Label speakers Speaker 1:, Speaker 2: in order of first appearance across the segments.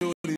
Speaker 1: You.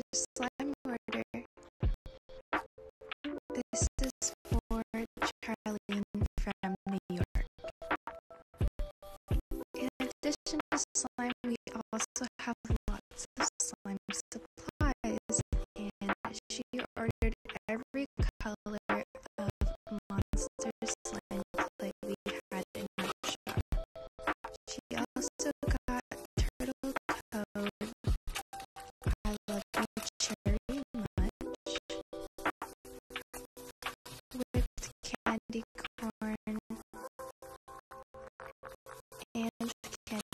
Speaker 1: to slime order. This is for Charlie from New York. In addition to slime, we also have lots of slime supplies.